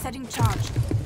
Setting charge.